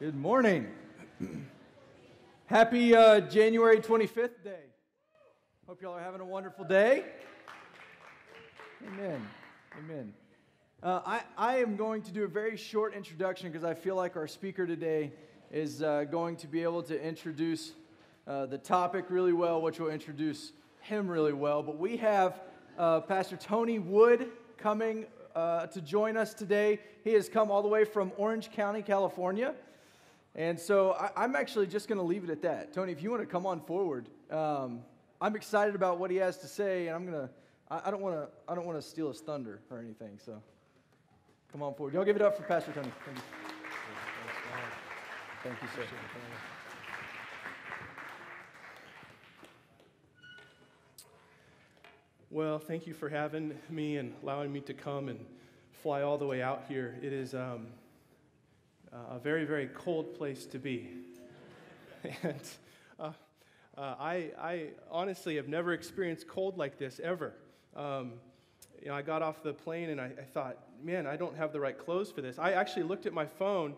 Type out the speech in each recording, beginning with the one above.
Good morning. Happy uh, January 25th day. Hope y'all are having a wonderful day. Amen. Amen. Uh, I, I am going to do a very short introduction because I feel like our speaker today is uh, going to be able to introduce uh, the topic really well, which will introduce him really well. But we have uh, Pastor Tony Wood coming uh, to join us today. He has come all the way from Orange County, California. And so I, am actually just going to leave it at that. Tony, if you want to come on forward, um, I'm excited about what he has to say, and I'm going to. I don't want to. I don't want to steal his thunder or anything. So, come on forward. Y'all give it up for Pastor Tony. Thank you. Thank you, sir. Well, thank you for having me and allowing me to come and fly all the way out here. It is um, a very, very cold place to be. and uh, uh, I, I, honestly have never experienced cold like this ever. Um, you know, I got off the plane and I, I thought, man, I don't have the right clothes for this. I actually looked at my phone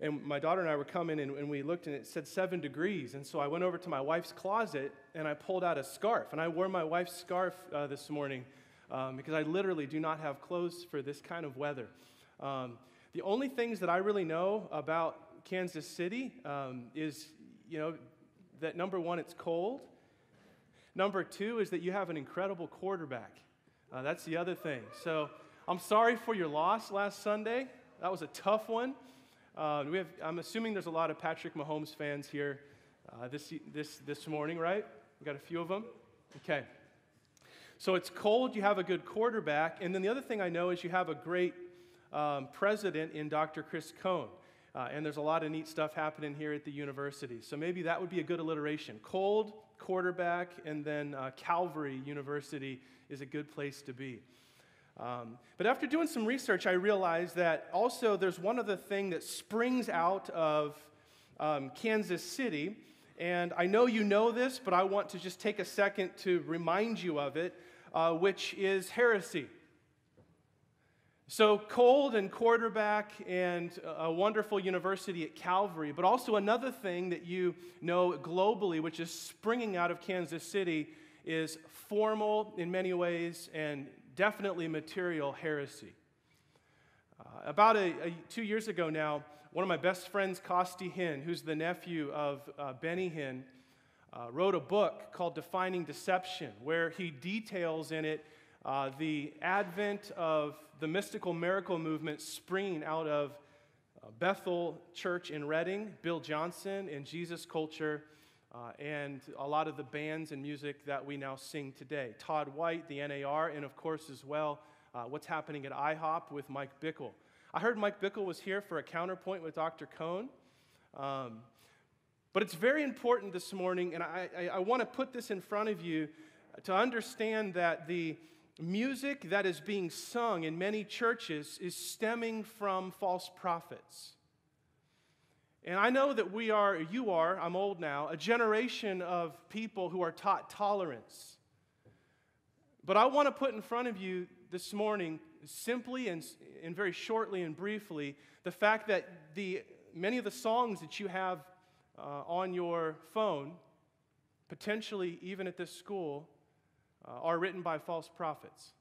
and my daughter and I were coming, and, and, we looked, and it said seven degrees. And so I went over to my wife's closet, and I pulled out a scarf. And I wore my wife's scarf uh, this morning um, because I literally do not have clothes for this kind of weather. Um, the only things that I really know about Kansas City um, is, you know, that number one, it's cold. Number two is that you have an incredible quarterback. Uh, that's the other thing. So I'm sorry for your loss last Sunday. That was a tough one. Uh, we have, I'm assuming there's a lot of Patrick Mahomes fans here uh, this, this, this morning, right? We got a few of them? Okay. So it's cold, you have a good quarterback, and then the other thing I know is you have a great um, president in Dr. Chris Cone. Uh, and there's a lot of neat stuff happening here at the university. So maybe that would be a good alliteration. Cold, quarterback, and then uh, Calvary University is a good place to be. Um, but after doing some research, I realized that also there's one other thing that springs out of um, Kansas City. And I know you know this, but I want to just take a second to remind you of it, uh, which is heresy. So, cold and quarterback and a wonderful university at Calvary, but also another thing that you know globally, which is springing out of Kansas City, is formal in many ways and definitely material heresy. Uh, about a, a, two years ago now, one of my best friends, Costi Hinn, who's the nephew of uh, Benny Hinn, uh, wrote a book called Defining Deception, where he details in it uh, the advent of the mystical miracle movement springing out of uh, Bethel Church in Redding, Bill Johnson, and Jesus Culture, uh, and a lot of the bands and music that we now sing today. Todd White, the NAR, and of course, as well, uh, what's happening at IHOP with Mike Bickle. I heard Mike Bickle was here for a counterpoint with Dr. Cone. Um, but it's very important this morning, and I, I, I want to put this in front of you to understand that the music that is being sung in many churches is stemming from false prophets. And I know that we are, you are, I'm old now, a generation of people who are taught tolerance. But I want to put in front of you this morning, simply and, and very shortly and briefly, the fact that the, many of the songs that you have uh, on your phone, potentially even at this school, are written by false prophets.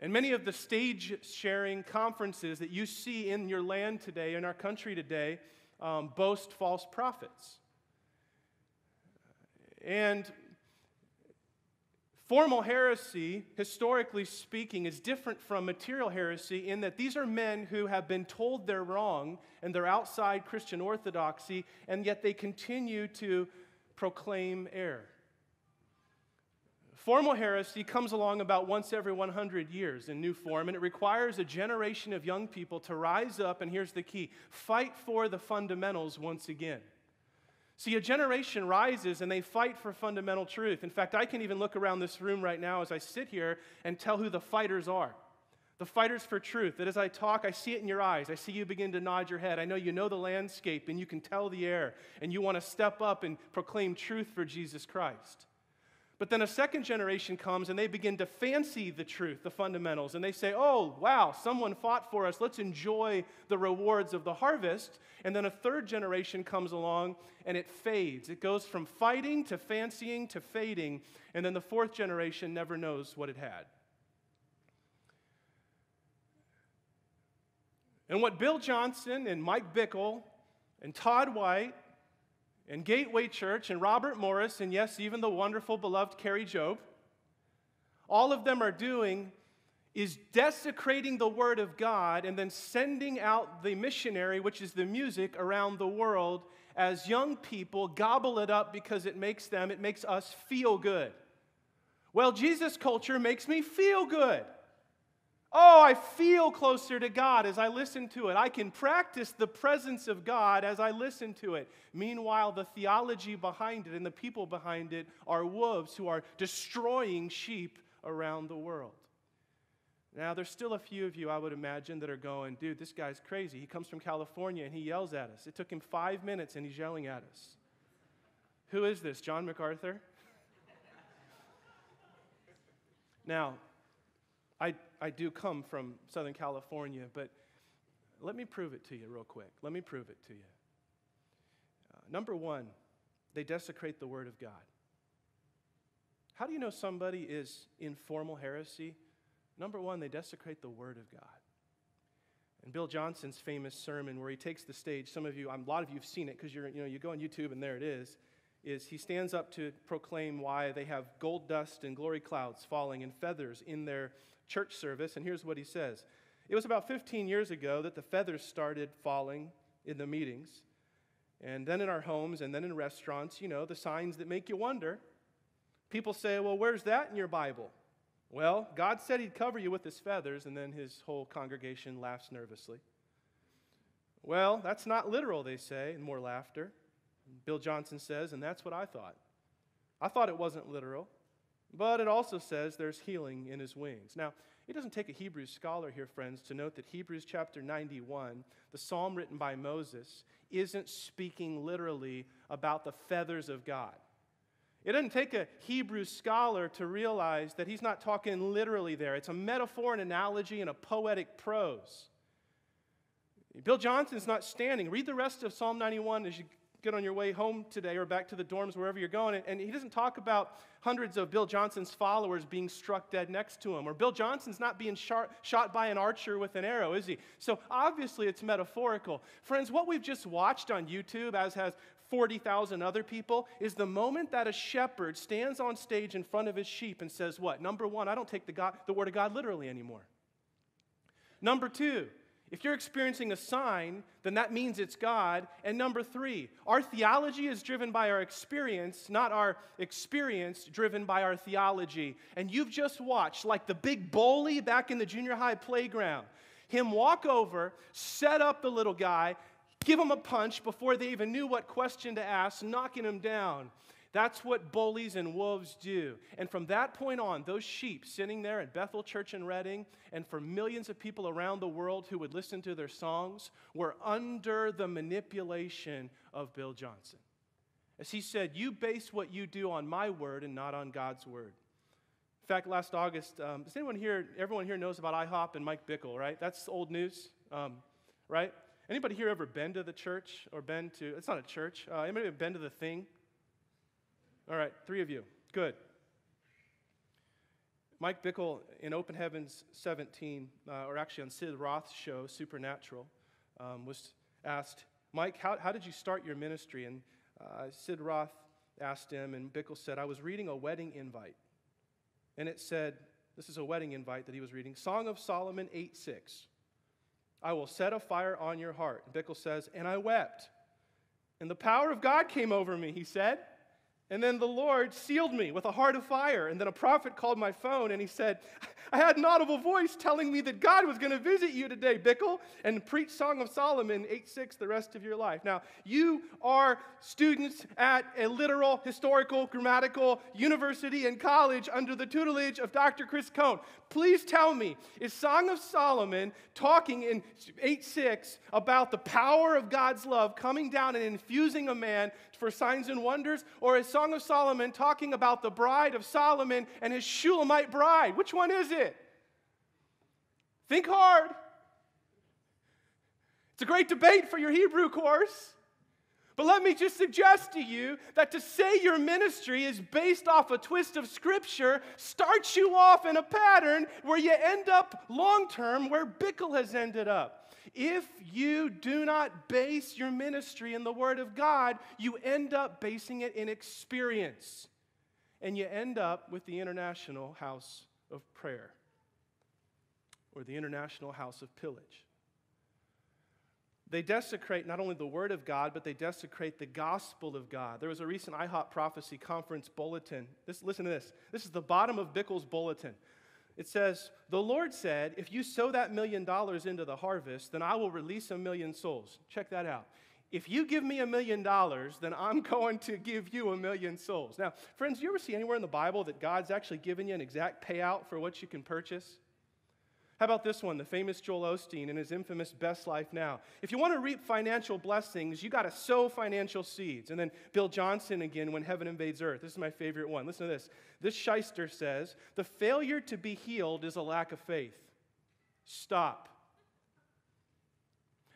And many of the stage sharing conferences that you see in your land today, in our country today, um, boast false prophets. And formal heresy, historically speaking, is different from material heresy in that these are men who have been told they're wrong and they're outside Christian orthodoxy, and yet they continue to proclaim error. Formal heresy comes along about once every 100 years in new form, and it requires a generation of young people to rise up, and here's the key fight for the fundamentals once again. See, a generation rises and they fight for fundamental truth. In fact, I can even look around this room right now as I sit here and tell who the fighters are. The fighters for truth. That as I talk, I see it in your eyes. I see you begin to nod your head. I know you know the landscape and you can tell the air, and you want to step up and proclaim truth for Jesus Christ. But then a second generation comes and they begin to fancy the truth, the fundamentals, and they say, oh, wow, someone fought for us. Let's enjoy the rewards of the harvest. And then a third generation comes along and it fades. It goes from fighting to fancying to fading. And then the fourth generation never knows what it had. And what Bill Johnson and Mike Bickle and Todd White and Gateway Church and Robert Morris, and yes, even the wonderful, beloved Kari Jobe, all of them are doing is desecrating the Word of God and then sending out the missionary, which is the music, around the world as young people gobble it up because it makes them, it makes us feel good. Well, Jesus culture makes me feel good. Oh, I feel closer to God as I listen to it. I can practice the presence of God as I listen to it. Meanwhile, the theology behind it and the people behind it are wolves who are destroying sheep around the world. Now, there's still a few of you, I would imagine, that are going, dude, this guy's crazy. He comes from California and he yells at us. It took him five minutes and he's yelling at us. Who is this? John MacArthur? now, I, I do come from Southern California, but let me prove it to you real quick. Let me prove it to you. Uh, number one, they desecrate the Word of God. How do you know somebody is in formal heresy? Number one, they desecrate the Word of God. And Bill Johnson's famous sermon, where he takes the stage, some of you, a lot of you have seen it because you're, you know, you go on YouTube and there it is, is he stands up to proclaim why they have gold dust and glory clouds falling and feathers in their church service, and here's what he says It was about 15 years ago that the feathers started falling in the meetings, and then in our homes, and then in restaurants, you know, the signs that make you wonder. People say, Well, where's that in your Bible? Well, God said He'd cover you with His feathers, and then His whole congregation laughs nervously. Well, that's not literal, they say, and more laughter. Bill Johnson says, and that's what I thought. I thought it wasn't literal. But it also says there's healing in his wings. Now, it doesn't take a Hebrew scholar here, friends, to note that Hebrews chapter 91, the psalm written by Moses, isn't speaking literally about the feathers of God. It doesn't take a Hebrew scholar to realize that he's not talking literally there. It's a metaphor, an analogy, and a poetic prose. Bill Johnson's not standing. Read the rest of Psalm 91 as you get on your way home today or back to the dorms, wherever you're going. And he doesn't talk about hundreds of Bill Johnson's followers being struck dead next to him, or Bill Johnson's not being shot, shot by an archer with an arrow, is he? So obviously it's metaphorical. Friends, what we've just watched on YouTube, as has 40,000 other people, is the moment that a shepherd stands on stage in front of his sheep and says, What? Number one, I don't take the, God, the word of God literally anymore. Number two, if you're experiencing a sign, then that means it's God. And number three, our theology is driven by our experience, not our experience driven by our theology. And you've just watched, like the big bully back in the junior high playground, him walk over, set up the little guy, give him a punch before they even knew what question to ask, knocking him down. That's what bullies and wolves do. And from that point on, those sheep sitting there at Bethel Church in Redding, and for millions of people around the world who would listen to their songs, were under the manipulation of Bill Johnson. As he said, You base what you do on my word and not on God's word. In fact, last August, um, does anyone here, everyone here knows about IHOP and Mike Bickle, right? That's old news, um, right? Anybody here ever been to the church or been to, it's not a church, uh, anybody ever been to the thing? All right, three of you. Good. Mike Bickle in Open Heavens 17, uh, or actually on Sid Roth's show, Supernatural, um, was asked, Mike, how, how did you start your ministry? And uh, Sid Roth asked him, and Bickle said, I was reading a wedding invite. And it said, this is a wedding invite that he was reading, Song of Solomon 8 6. I will set a fire on your heart. And Bickle says, and I wept. And the power of God came over me, he said. And then the Lord sealed me with a heart of fire. And then a prophet called my phone and he said, I had an audible voice telling me that God was going to visit you today, Bickle, and preach Song of Solomon 8 6 the rest of your life. Now, you are students at a literal, historical, grammatical university and college under the tutelage of Dr. Chris Cone. Please tell me, is Song of Solomon talking in 8 6 about the power of God's love coming down and infusing a man for signs and wonders, or is Song of Solomon talking about the bride of Solomon and his Shulamite bride? Which one is it? Think hard. It's a great debate for your Hebrew course. But let me just suggest to you that to say your ministry is based off a twist of Scripture starts you off in a pattern where you end up long term where Bickle has ended up. If you do not base your ministry in the Word of God, you end up basing it in experience. And you end up with the International House of Prayer or the International House of Pillage. They desecrate not only the Word of God, but they desecrate the gospel of God. There was a recent IHOP prophecy conference bulletin. This, listen to this. This is the bottom of Bickle's bulletin. It says, The Lord said, If you sow that million dollars into the harvest, then I will release a million souls. Check that out. If you give me a million dollars, then I'm going to give you a million souls. Now, friends, you ever see anywhere in the Bible that God's actually given you an exact payout for what you can purchase? How about this one, the famous Joel Osteen in his infamous Best Life Now? If you want to reap financial blessings, you got to sow financial seeds. And then Bill Johnson again, When Heaven Invades Earth. This is my favorite one. Listen to this. This shyster says, The failure to be healed is a lack of faith. Stop.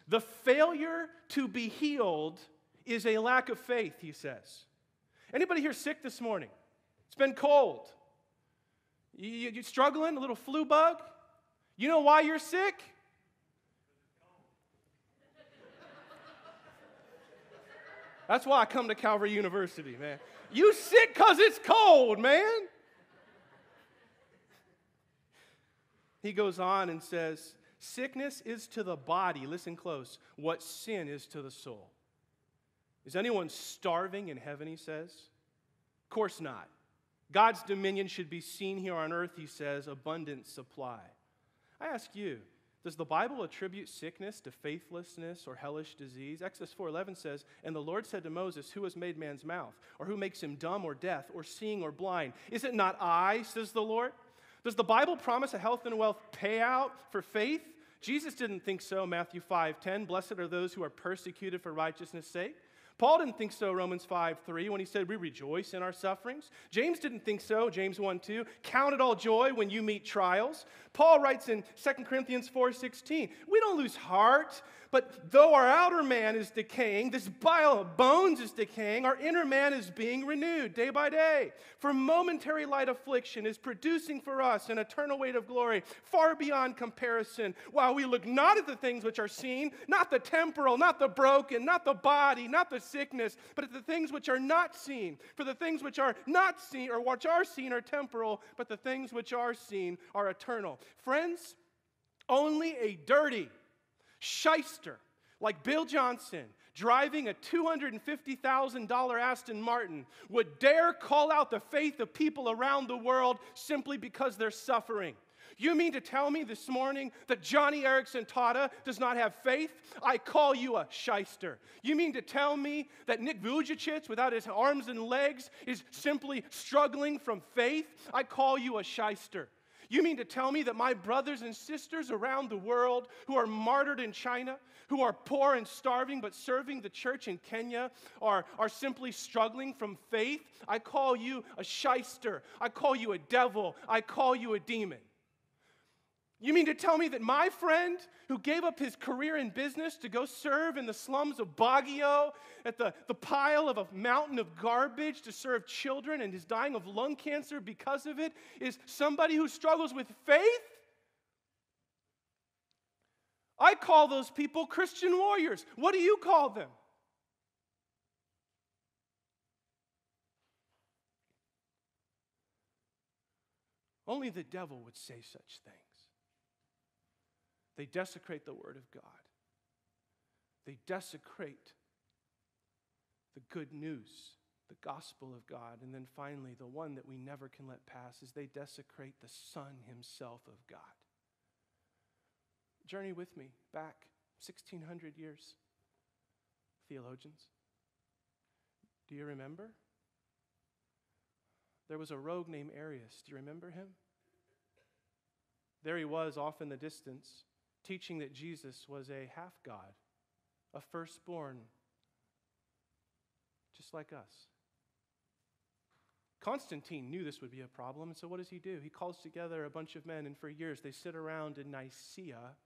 The failure to be healed is a lack of faith, he says. Anybody here sick this morning? It's been cold. You, you struggling? A little flu bug? You know why you're sick? That's why I come to Calvary University, man. You sick because it's cold, man. He goes on and says, Sickness is to the body, listen close, what sin is to the soul. Is anyone starving in heaven, he says? Of course not. God's dominion should be seen here on earth, he says, abundant supply. I ask you, does the Bible attribute sickness to faithlessness or hellish disease? Exodus 4:11 says, "And the Lord said to Moses, Who has made man's mouth? Or who makes him dumb or deaf or seeing or blind? Is it not I?" says the Lord. Does the Bible promise a health and wealth payout for faith? Jesus didn't think so. Matthew 5:10, "Blessed are those who are persecuted for righteousness' sake." Paul didn't think so, Romans 5 3, when he said, We rejoice in our sufferings. James didn't think so, James 1 2. Count it all joy when you meet trials. Paul writes in 2 Corinthians 4 16, We don't lose heart but though our outer man is decaying, this bile of bones is decaying, our inner man is being renewed day by day. For momentary light affliction is producing for us an eternal weight of glory far beyond comparison, while we look not at the things which are seen, not the temporal, not the broken, not the body, not the sickness, but at the things which are not seen. For the things which are not seen or which are seen are temporal, but the things which are seen are eternal. Friends, only a dirty, shyster like Bill Johnson driving a $250,000 Aston Martin would dare call out the faith of people around the world simply because they're suffering. You mean to tell me this morning that Joni Eareckson Tada does not have faith? I call you a shyster. You mean to tell me that Nick Vujicic, without his arms and legs, is simply struggling from faith? I call you a shyster. You mean to tell me that my brothers and sisters around the world who are martyred in China, who are poor and starving but serving the church in Kenya, are, are simply struggling from faith? I call you a shyster. I call you a devil. I call you a demon. You mean to tell me that my friend who gave up his career in business to go serve in the slums of Baguio at the, the pile of a mountain of garbage to serve children and is dying of lung cancer because of it is somebody who struggles with faith? I call those people Christian warriors. What do you call them? Only the devil would say such things. They desecrate the Word of God. They desecrate the good news, the gospel of God. And then finally, the one that we never can let pass is they desecrate the Son Himself of God. Journey with me back 1600 years, theologians. Do you remember? There was a rogue named Arius. Do you remember him? There he was off in the distance teaching that Jesus was a half God, a firstborn, just like us. Constantine knew this would be a problem, and so what does he do? He calls together a bunch of men, and for years they sit around in Nicaea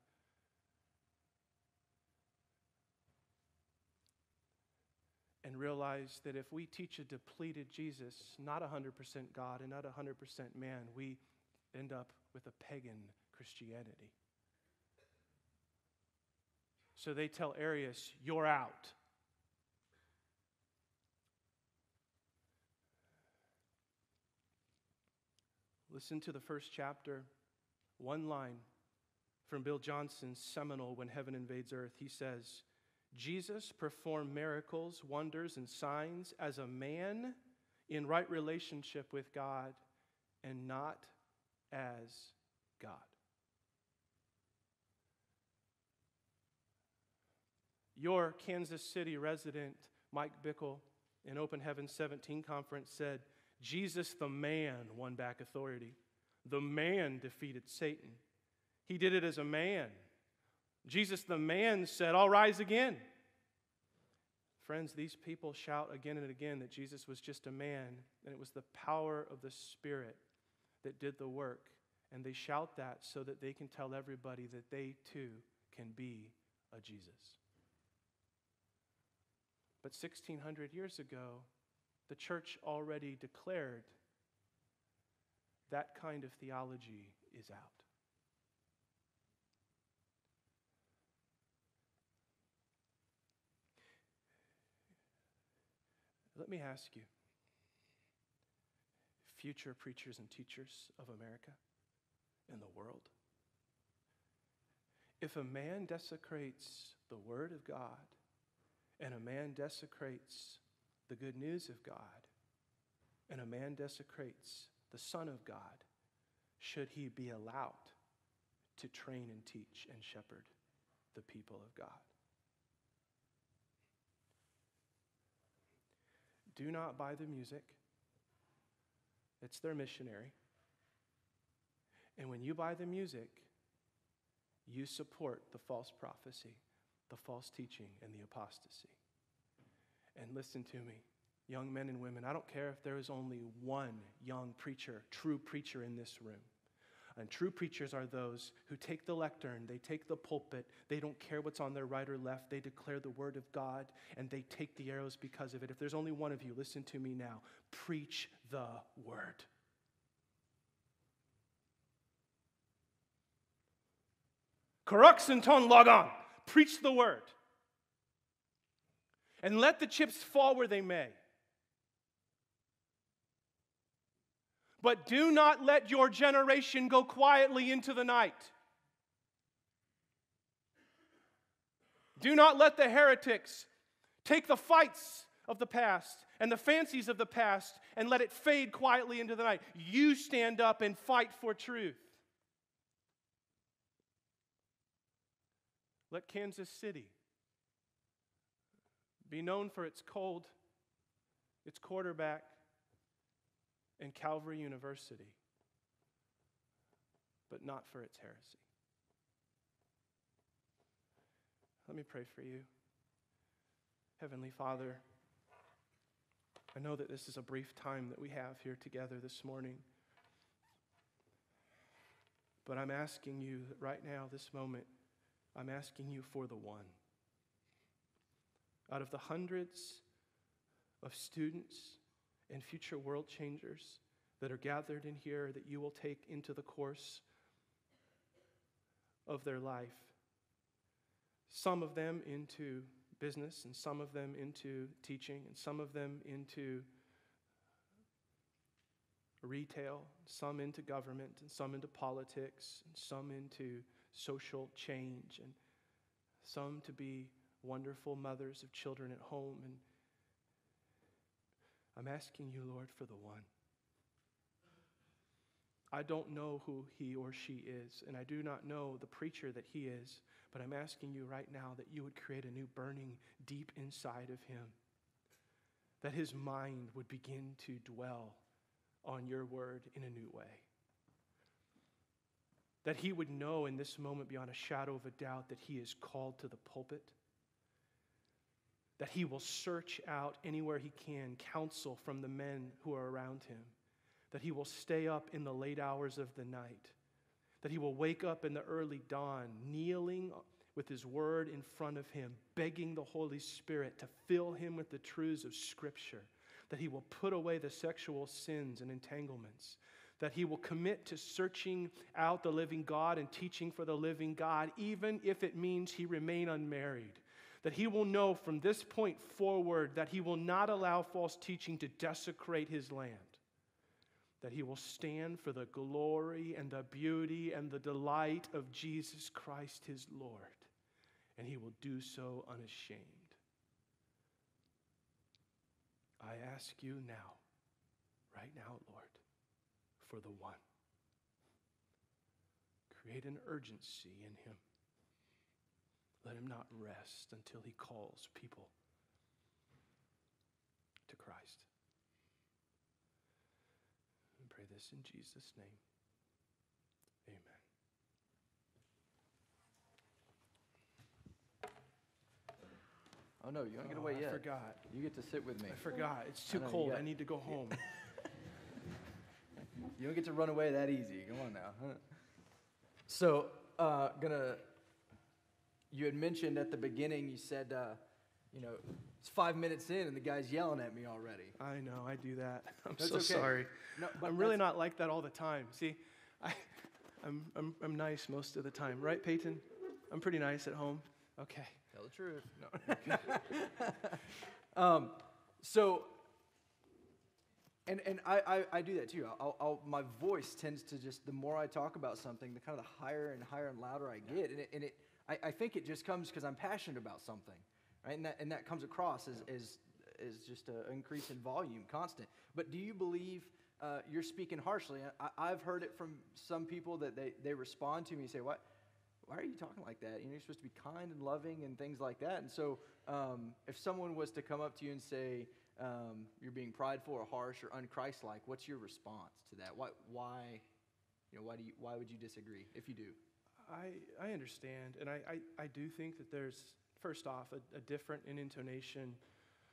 and realize that if we teach a depleted Jesus, not 100% God and not 100% man, we end up with a pagan Christianity. So they tell Arius, You're out. Listen to the first chapter, one line from Bill Johnson's seminal When Heaven Invades Earth. He says, Jesus performed miracles, wonders, and signs as a man in right relationship with God and not as God. Your Kansas City resident, Mike Bickle, in Open Heaven 17 conference said, Jesus the man won back authority. The man defeated Satan. He did it as a man. Jesus the man said, I'll rise again. Friends, these people shout again and again that Jesus was just a man, and it was the power of the Spirit that did the work. And they shout that so that they can tell everybody that they too can be a Jesus. But 1600 years ago, the church already declared that kind of theology is out. Let me ask you, future preachers and teachers of America and the world, if a man desecrates the Word of God and a man desecrates the good news of God and a man desecrates the Son of God, should he be allowed to train and teach and shepherd the people of God? Do not buy the music. It's their missionary. And when you buy the music, you support the false prophecy, the false teaching, and the apostasy. And listen to me, young men and women, I don't care if there is only one young preacher, true preacher in this room. And true preachers are those who take the lectern, they take the pulpit, they don't care what's on their right or left, they declare the word of God, and they take the arrows because of it. If there's only one of you, listen to me now. Preach the word. Karuxenton logon. Preach the word. And let the chips fall where they may. But do not let your generation go quietly into the night. Do not let the heretics take the fights of the past and the fancies of the past and let it fade quietly into the night. You stand up and fight for truth. Let Kansas City be known for its cold, its quarterback, and Calvary University, but not for its heresy. Let me pray for you. Heavenly Father, I know that this is a brief time that we have here together this morning. But I'm asking you right now, this moment, I'm asking you for the one. Out of the hundreds of students and future world changers that are gathered in here that you will take into the course of their life. Some of them into business, and some of them into teaching, and some of them into retail, some into government, and some into politics, and some into social change, and some to be wonderful mothers of children at home and I'm asking you, Lord, for the one. I don't know who he or she is, and I do not know the preacher that he is, but I'm asking you right now that you would create a new burning deep inside of him, that his mind would begin to dwell on your word in a new way. That he would know in this moment, beyond a shadow of a doubt, that he is called to the pulpit that he will search out anywhere he can counsel from the men who are around him, that he will stay up in the late hours of the night, that he will wake up in the early dawn, kneeling with his word in front of him, begging the Holy Spirit to fill him with the truths of Scripture, that he will put away the sexual sins and entanglements, that he will commit to searching out the living God and teaching for the living God, even if it means he remain unmarried. That he will know from this point forward that he will not allow false teaching to desecrate his land, that he will stand for the glory and the beauty and the delight of Jesus Christ his Lord, and he will do so unashamed. I ask you now, right now, Lord, for the one. Create an urgency in him let him not rest until he calls people to Christ. We pray this in Jesus' name. Amen. Oh no, you don't get Oh, away I yet. forgot. You get to sit with me. I forgot. It's too I know, cold. got- I need to go home. You don't get to run away that easy. Come on now. Huh? So, uh, gonna. You had mentioned at the beginning. You said, uh, you know, it's five minutes in and the guy's yelling at me already. I know. I do that. I'm That's so okay. sorry. No, but I'm really not like that all the time. See, I, I'm, I'm, I'm nice most of the time, right, Peyton? I'm pretty nice at home. Okay. Tell the truth. No. um, so, and and I, I, I do that too. I'll, I'll, my voice tends to just the more I talk about something, the kind of the higher and higher and louder I get, and it, and it I, I think it just comes because I'm passionate about something, right? And that and that comes across as as, as just an increase in volume, constant. But do you believe? Uh, you're speaking harshly. I, I've heard it from some people that they, they respond to me and say, "What? why are you talking like that? You know, you're supposed to be kind and loving and things like that. And so, um, if someone was to come up to you and say um, you're being prideful or harsh or unchristlike, what's your response to that? Why, why, you know, why do you, why would you disagree if you do? I, I understand, and I, I, I do think that there's first off a, a different in intonation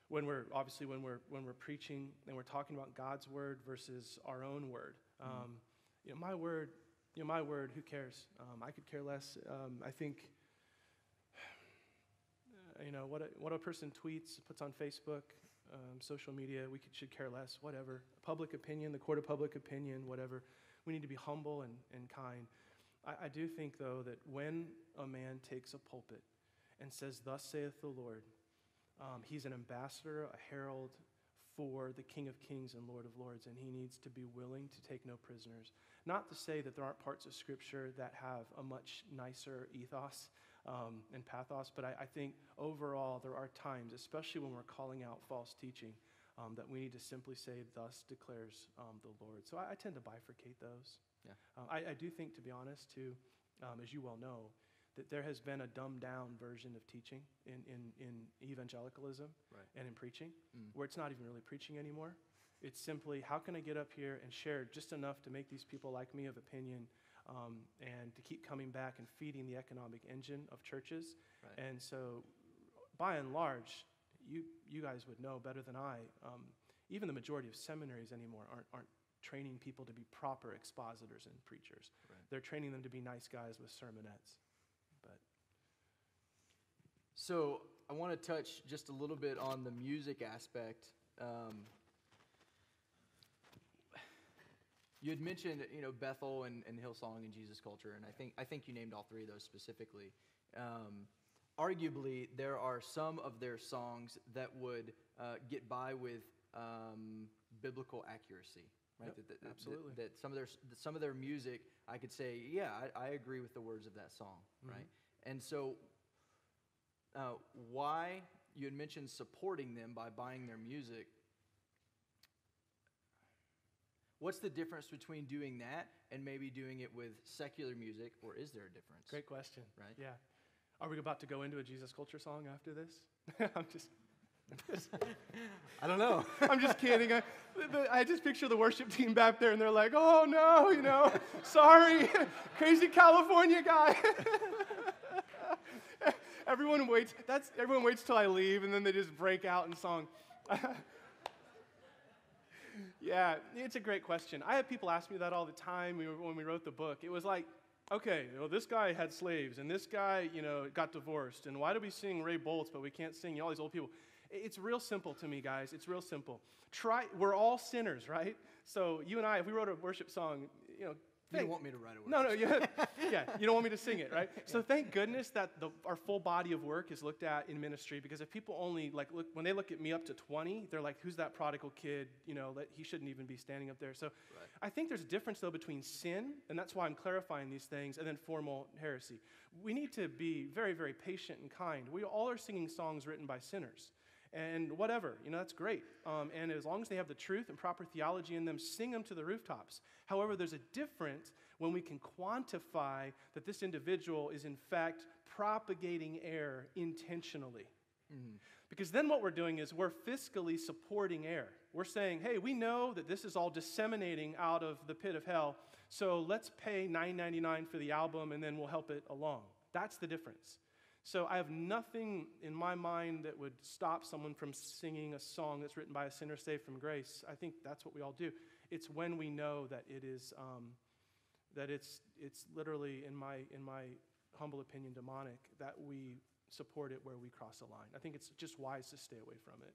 when we're obviously when we're when we're preaching and we're talking about God's word versus our own word. Um, you know, my word, you know, my word. Who cares? Um, I could care less. Um, I think. You know what a, what a person tweets, puts on Facebook, um, social media. We could, should care less. Whatever. Public opinion, the court of public opinion, whatever. We need to be humble and, and kind. I, I do think, though, that when a man takes a pulpit and says, Thus saith the Lord, um, he's an ambassador, a herald for the King of Kings and Lord of Lords, and he needs to be willing to take no prisoners. Not to say that there aren't parts of Scripture that have a much nicer ethos um, and pathos, but I, I think overall there are times, especially when we're calling out false teaching, um, that we need to simply say, Thus declares um, the Lord. So I, I tend to bifurcate those. Yeah. Um, I, I do think, to be honest, too, um, as you well know, that there has been a dumbed down version of teaching in, in, in evangelicalism Right. and in preaching, Mm. where it's not even really preaching anymore. It's simply, how can I get up here and share just enough to make these people like me of opinion um, and to keep coming back and feeding the economic engine of churches? Right. And so, by and large, you, you guys would know better than I, um, even the majority of seminaries anymore aren't, aren't training people to be proper expositors and preachers. Right. They're training them to be nice guys with sermonettes. But So I want to touch just a little bit on the music aspect. Um, you had mentioned, you know, Bethel and, and Hillsong and Jesus Culture, and I think I think you named all three of those specifically. Um, arguably, there are some of their songs that would uh, get by with um, biblical accuracy, right? Yep, that, that- that- absolutely. That, some of their that some of their music, I could say, yeah, I, I agree with the words of that song, Mhm. right? And so uh, why you had mentioned supporting them by buying their music. What's the difference between doing that and maybe doing it with secular music, or is there a difference? great question. Right. Yeah. Are we about to go into a Jesus culture song after this? I'm just. I don't know. I'm just kidding. I, I just picture the worship team back there, and they're like, "Oh no, you know, sorry, crazy California guy." everyone waits. That's everyone waits till I leave, and then they just break out in song. Yeah, it's a great question. I have people ask me that all the time when we wrote the book. It was like, okay, well, this guy had slaves, and this guy, you know, got divorced, and why do we sing Ray Boltz, but we can't sing you know, all these old people? It's real simple to me, guys. It's real simple. Try. We're all sinners, right? So you and I, if we wrote a worship song, you know, you don't want me to write it. No, no, yeah, yeah. You don't want me to sing it, right? So thank goodness that the, our full body of work is looked at in ministry because if people only like look when they look at me up to 20, they're like, "Who's that prodigal kid? You know, that he shouldn't even be standing up there." So right. I think there's a difference though between sin, and that's why I'm clarifying these things, and then formal heresy. We need to be very, very patient and kind. We all are singing songs written by sinners and whatever, you know, that's great. Um, and as long as they have the truth and proper theology in them, sing them to the rooftops. However, there's a difference when we can quantify that this individual is in fact propagating error intentionally. Mm-hmm. Because then what we're doing is we're fiscally supporting error. We're saying, hey, we know that this is all disseminating out of the pit of hell, so let's pay $9.99 for the album and then we'll help it along. That's the difference. So I have nothing in my mind that would stop someone from singing a song that's written by a sinner saved from grace. I think that's what we all do. It's when we know that it is um, that it's it's literally in my in my humble opinion demonic that we support it where we cross a line. I think it's just wise to stay away from it.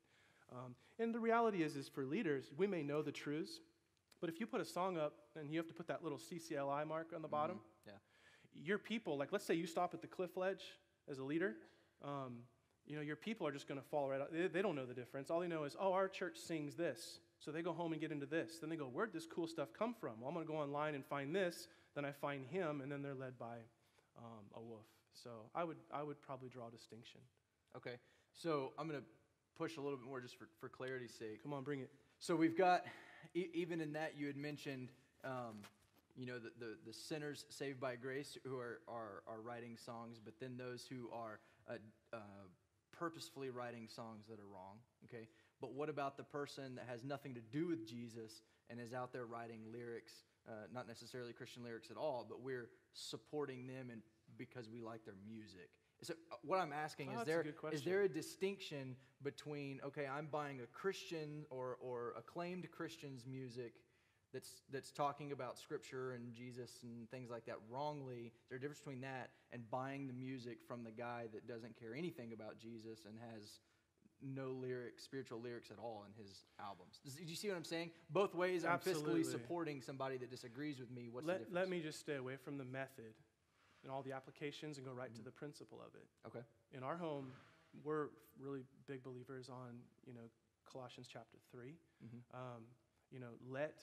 Um, and the reality is, is for leaders, we may know the truths, but if you put a song up and you have to put that little CCLI mark on the bottom, mm-hmm. yeah. your people, like let's say you stop at the cliff ledge as a leader, um, you know, your people are just going to fall right out. They, they, don't know the difference. All they know is, oh, our church sings this. So they go home and get into this. Then they go, where'd this cool stuff come from? Well, I'm going to go online and find this. Then I find him, and then they're led by um, a wolf. So I would, I would probably draw a distinction. Okay. So I'm going to push a little bit more just for, for clarity's sake. Come on, bring it. So we've got, e- even in that, you had mentioned um, you know, the, the, the, sinners saved by grace who are, are, are writing songs, but then those who are uh, uh, purposefully writing songs that are wrong, okay? But what about the person that has nothing to do with Jesus and is out there writing lyrics, uh, not necessarily Christian lyrics at all, but we're supporting them and because we like their music? So uh, what I'm asking oh, is there is there a distinction between okay I'm buying a Christian or or acclaimed Christian's music that's, that's talking about scripture and Jesus and things like that wrongly. Is there a difference between that and buying the music from the guy that doesn't care anything about Jesus and has no lyrics, spiritual lyrics at all in his albums? Do you see what I'm saying? Both ways I'm Absolutely. fiscally supporting somebody that disagrees with me. What's let, the difference? Let me just stay away from the method and all the applications and go right mm-hmm. to the principle of it. Okay. In our home, we're really big believers on, you know, Colossians chapter 3. Mm-hmm. Um, you know, let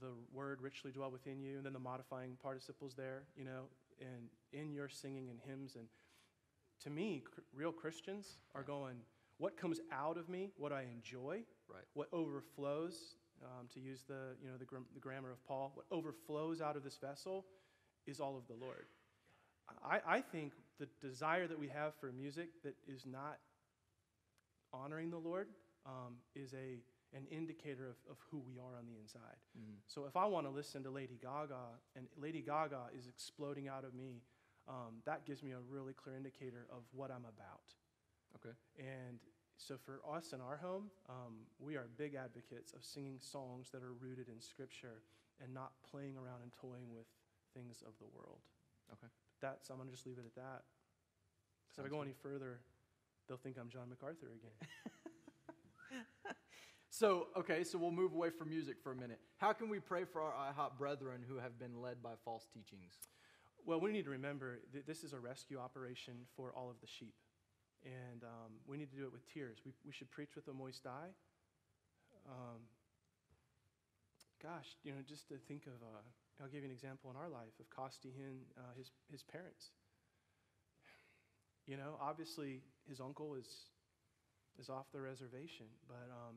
the word richly dwell within you, and then the modifying participles there, you know, and in your singing and hymns. And to me, cr- real Christians are going, what comes out of me, what I enjoy, right. what overflows, um, to use the, you know, the, gr- the grammar of Paul, what overflows out of this vessel is all of the Lord. I, I think the desire that we have for music that is not honoring the Lord um, is a an indicator of, of who we are on the inside. Mm. So if I want to listen to Lady Gaga and Lady Gaga is exploding out of me, um, that gives me a really clear indicator of what I'm about. Okay. And so for us in our home, um, we are big advocates of singing songs that are rooted in Scripture and not playing around and toying with things of the world. Okay. That's I'm gonna just leave it at that. Because if I go any further, they'll think I'm John MacArthur again. So, okay, so we'll move away from music for a minute. How can we pray for our IHOP brethren who have been led by false teachings? Well, we need to remember that this is a rescue operation for all of the sheep. And um, we need to do it with tears. We, we should preach with a moist eye. Um, gosh, you know, just to think of, uh, I'll give you an example in our life of Costi Hinn, uh, his, his parents. You know, obviously his uncle is, is off the reservation, but um,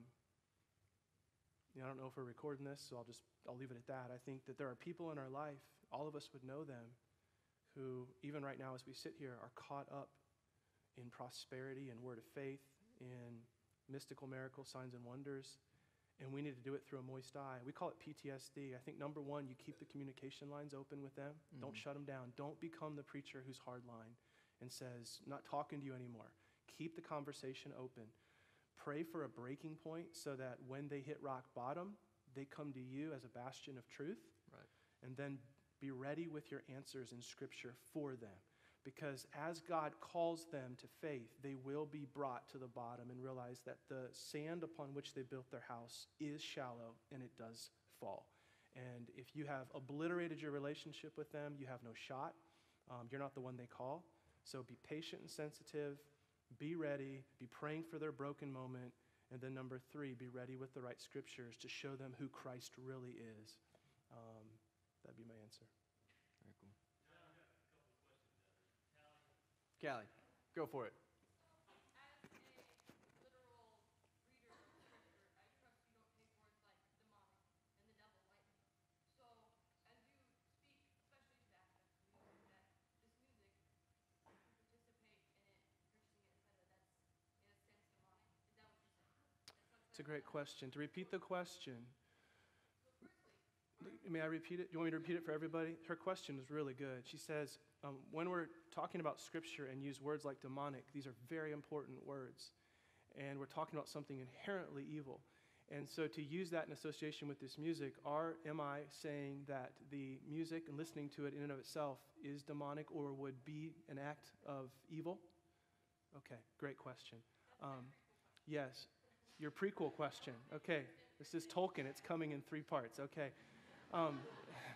you know, I don't know if we're recording this, so I'll just I'll leave it at that. I think that there are people in our life, all of us would know them, who even right now as we sit here are caught up in prosperity and word of faith, in mystical miracles, signs and wonders, and we need to do it through a moist eye. We call it PTSD. I think number one, you keep the communication lines open with them. Mm-hmm. Don't shut them down. Don't become the preacher who's hardline. and says, Not talking to you anymore. Keep the conversation open. Pray for a breaking point so that when they hit rock bottom, they come to you as a bastion of truth. Right. And then be ready with your answers in Scripture for them. Because as God calls them to faith, they will be brought to the bottom and realize that the sand upon which they built their house is shallow and it does fall. And if you have obliterated your relationship with them, you have no shot. Um, you're not the one they call. So be patient and sensitive. Be ready. Be praying for their broken moment. And then, number three, be ready with the right scriptures to show them who Christ really is. Um, that'd be my answer. Very cool. Callie, go for it. As a literal reader of scripture, I trust you don't take words like demonic and the devil lightly. So, as you speak, especially to the aspect of music, that this music, you can participate in it, purchasing it, and said that that's, in a sense, demonic. Is that what you're saying? It's a great question. To repeat the question, may I repeat it? Do you want me to repeat it for everybody? Her question is really good. She says, um, when we're talking about scripture and use words like demonic, these are very important words. And we're talking about something inherently evil. And so to use that in association with this music, are, am I saying that the music and listening to it in and of itself is demonic or would be an act of evil? Okay, great question. Um, yes, your prequel question. Okay, this is Tolkien. It's coming in three parts. Okay, um,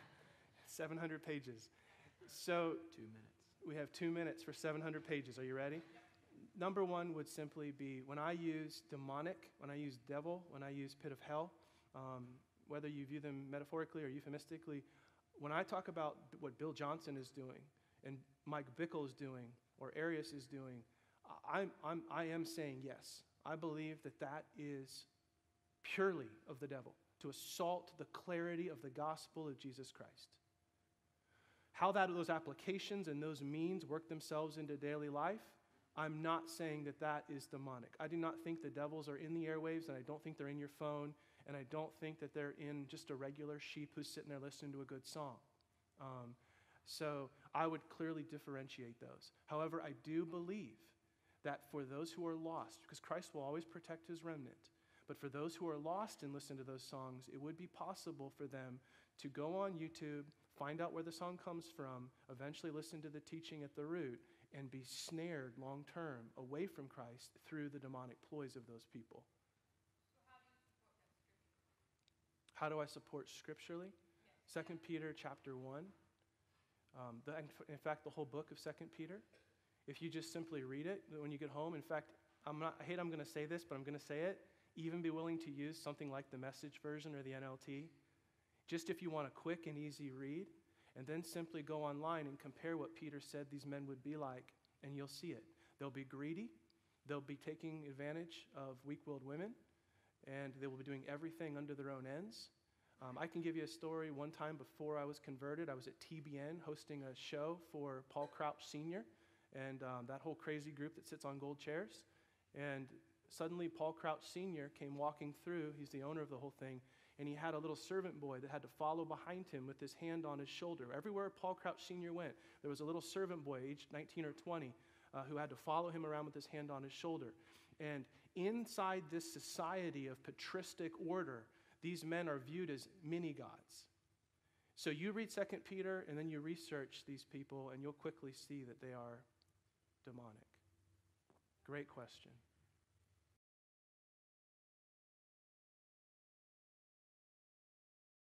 700 pages. So Two minutes. we have two minutes for 700 pages. Are you ready? Number one would simply be when I use demonic, when I use devil, when I use pit of hell, um, whether you view them metaphorically or euphemistically, when I talk about what Bill Johnson is doing and Mike Bickle is doing or Arius is doing, I'm, I'm, I am saying yes. I believe that that is purely of the devil to assault the clarity of the gospel of Jesus Christ. How that those applications and those means work themselves into daily life, I'm not saying that that is demonic. I do not think the devils are in the airwaves, and I don't think they're in your phone, and I don't think that they're in just a regular sheep who's sitting there listening to a good song. Um, so I would clearly differentiate those. However, I do believe that for those who are lost, because Christ will always protect his remnant, but for those who are lost and listen to those songs, it would be possible for them to go on YouTube, find out where the song comes from, eventually listen to the teaching at the root, and be snared long term away from Christ through the demonic ploys of those people. How do I support scripturally? Second Peter chapter 1. Um, the, in fact, the whole book of Second Peter. If you just simply read it when you get home, in fact, I'm not, I hate I'm going to say this, but I'm going to say it. Even be willing to use something like the message version or the NLT, just if you want a quick and easy read, and then simply go online and compare what Peter said these men would be like, and you'll see it. They'll be greedy, they'll be taking advantage of weak willed women, and they will be doing everything under their own ends. Um, I can give you a story. One time before I was converted, I was at TBN hosting a show for Paul Crouch Sr. and um, that whole crazy group that sits on gold chairs. And suddenly, Paul Crouch Sr. came walking through. He's the owner of the whole thing. And he had a little servant boy that had to follow behind him with his hand on his shoulder. Everywhere Paul Crouch Sr. went, there was a little servant boy, aged 19 or 20, uh, who had to follow him around with his hand on his shoulder. And inside this society of patristic order, these men are viewed as mini gods. So you read 2 Peter and then you research these people, and you'll quickly see that they are demonic. Great question.